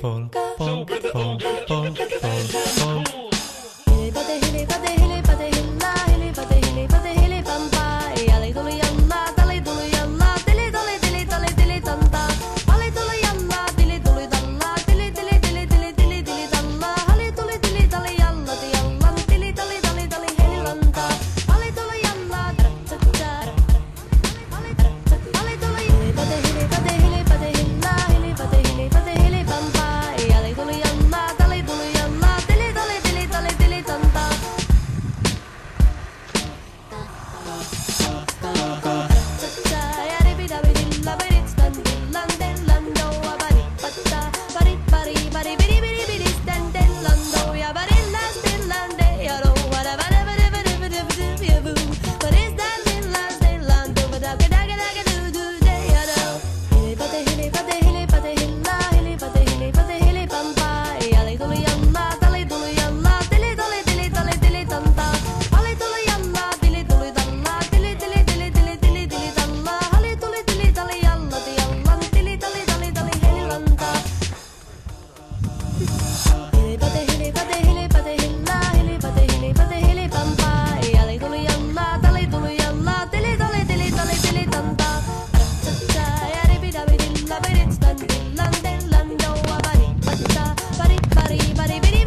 polka, body, body, body.